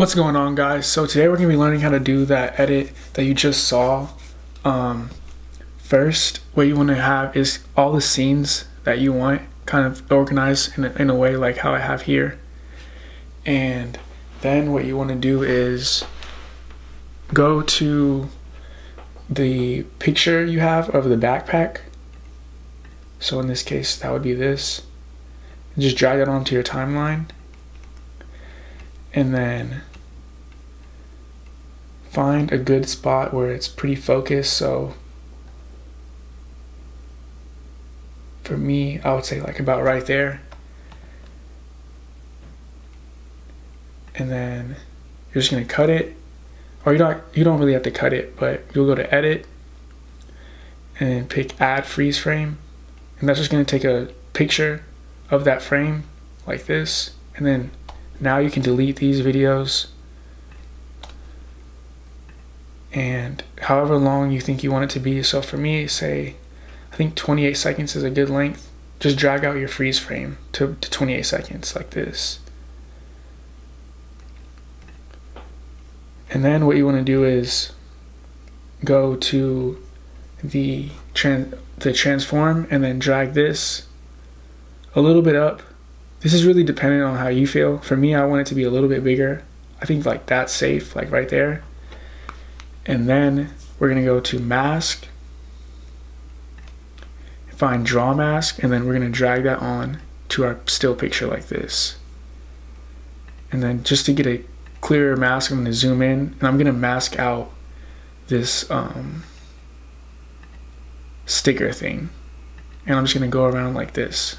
What's going on guys? So today we're going to be learning how to do that edit that you just saw. Um, first, what you want to have is all the scenes that you want kind of organized in a, in a way like how I have here. And then what you want to do is go to the picture you have of the backpack. So in this case, that would be this. And just drag it onto your timeline and then find a good spot where it's pretty focused. So for me, I would say like about right there. And then you're just gonna cut it, or you don't you don't really have to cut it, but you'll go to edit and pick add freeze frame, and that's just gonna take a picture of that frame like this, and then now you can delete these videos and however long you think you want it to be. So for me, say, I think 28 seconds is a good length. Just drag out your freeze frame to, to 28 seconds like this. And then what you want to do is go to the trans the transform and then drag this a little bit up. This is really dependent on how you feel. For me, I want it to be a little bit bigger. I think like that's safe, like right there. And then we're gonna go to mask, find draw mask, and then we're gonna drag that on to our still picture like this. And then just to get a clearer mask, I'm gonna zoom in and I'm gonna mask out this um, sticker thing. And I'm just gonna go around like this.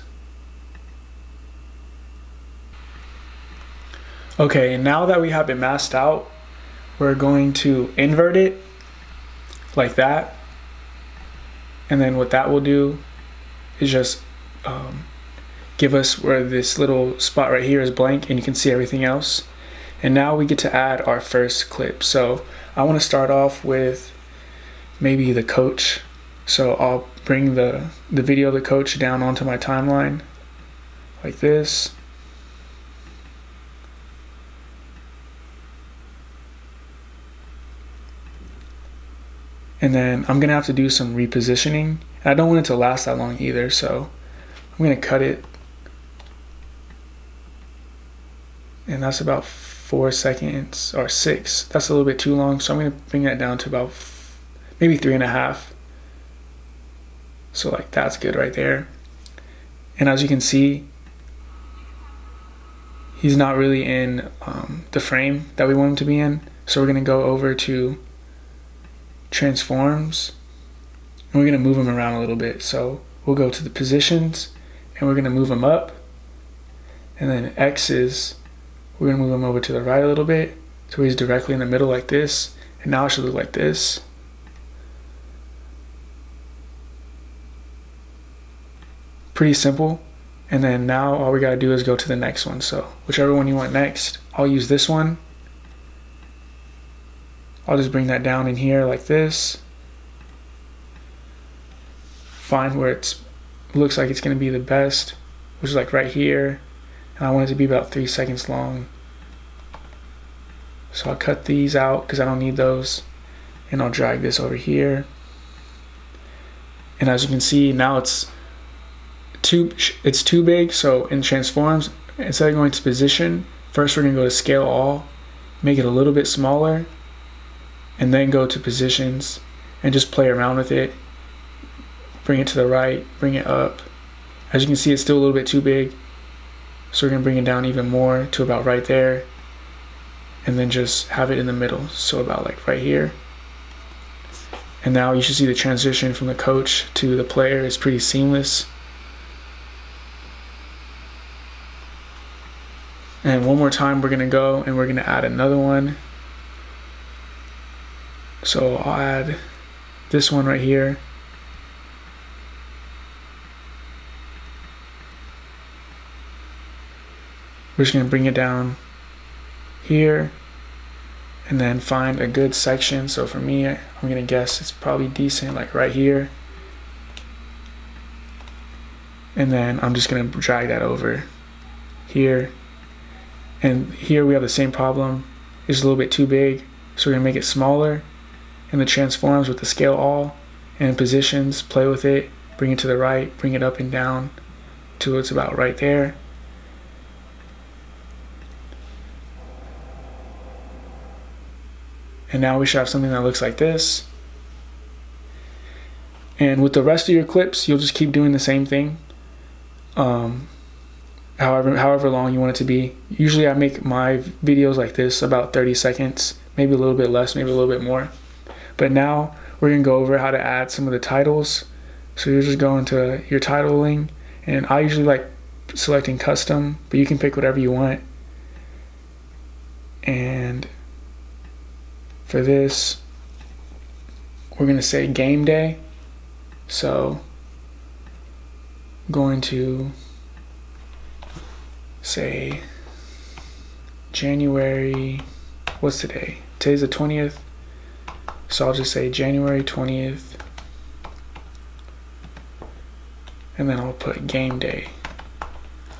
Okay, and now that we have it masked out, we're going to invert it like that. And then what that will do is just um, give us where this little spot right here is blank and you can see everything else. And now we get to add our first clip. So I want to start off with maybe the coach. So I'll bring the, the video of the coach down onto my timeline like this. And then I'm gonna have to do some repositioning. I don't want it to last that long either, so I'm gonna cut it. And that's about four seconds or six. That's a little bit too long, so I'm gonna bring that down to about maybe three and a half. So like that's good right there. And as you can see, he's not really in um, the frame that we want him to be in. So we're gonna go over to transforms and we're going to move them around a little bit. So we'll go to the positions and we're going to move them up. And then X's, we're going to move them over to the right a little bit. So he's directly in the middle like this. And now it should look like this. Pretty simple. And then now all we got to do is go to the next one. So whichever one you want next, I'll use this one. I'll just bring that down in here like this. Find where it looks like it's going to be the best, which is like right here. And I want it to be about three seconds long. So I'll cut these out because I don't need those. And I'll drag this over here. And as you can see, now it's too it's too big. So in transforms, instead of going to position, first we're gonna go to scale all, make it a little bit smaller, and then go to positions and just play around with it. Bring it to the right, bring it up. As you can see, it's still a little bit too big. So we're gonna bring it down even more to about right there. And then just have it in the middle. So about like right here. And now you should see the transition from the coach to the player is pretty seamless. And one more time, we're gonna go and we're gonna add another one. So I'll add this one right here. We're just going to bring it down here and then find a good section. So for me, I'm going to guess it's probably decent like right here. And then I'm just going to drag that over here. And here we have the same problem. It's a little bit too big. So we're gonna make it smaller. And the transforms with the scale all and positions, play with it, bring it to the right, bring it up and down till it's about right there. And now we should have something that looks like this. And with the rest of your clips, you'll just keep doing the same thing. Um, however, however long you want it to be. Usually I make my videos like this about 30 seconds, maybe a little bit less, maybe a little bit more. But now we're gonna go over how to add some of the titles. So you're just going to your titling and I usually like selecting custom, but you can pick whatever you want. And for this, we're going to say game day. So going to say January, what's today? Today's the 20th. So I'll just say January 20th. And then I'll put game day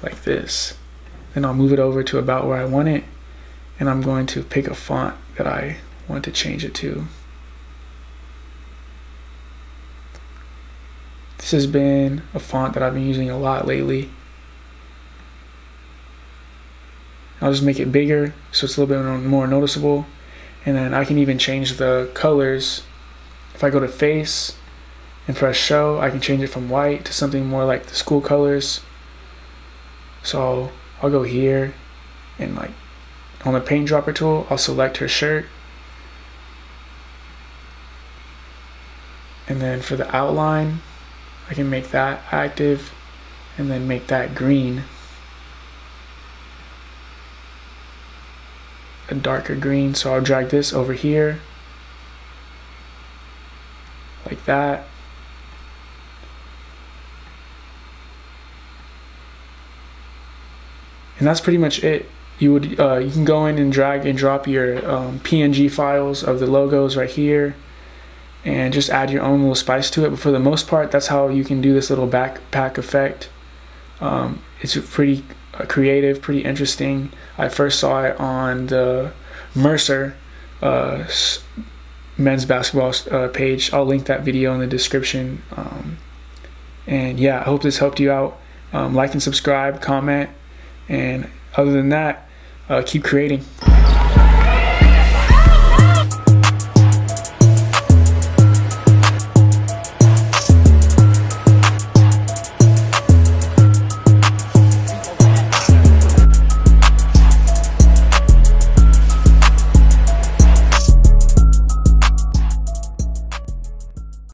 like this. Then I'll move it over to about where I want it. And I'm going to pick a font that I want to change it to. This has been a font that I've been using a lot lately. I'll just make it bigger so it's a little bit more noticeable. And then I can even change the colors. If I go to face and press show, I can change it from white to something more like the school colors. So I'll go here and like on the paint dropper tool, I'll select her shirt and then for the outline I can make that active and then make that green a darker green so I'll drag this over here like that and that's pretty much it you would uh, you can go in and drag and drop your um, PNG files of the logos right here and just add your own little spice to it. But for the most part, that's how you can do this little backpack effect. Um, it's pretty creative, pretty interesting. I first saw it on the Mercer uh, men's basketball uh, page. I'll link that video in the description. Um, and yeah, I hope this helped you out. Um, like and subscribe, comment, and other than that, uh, keep creating.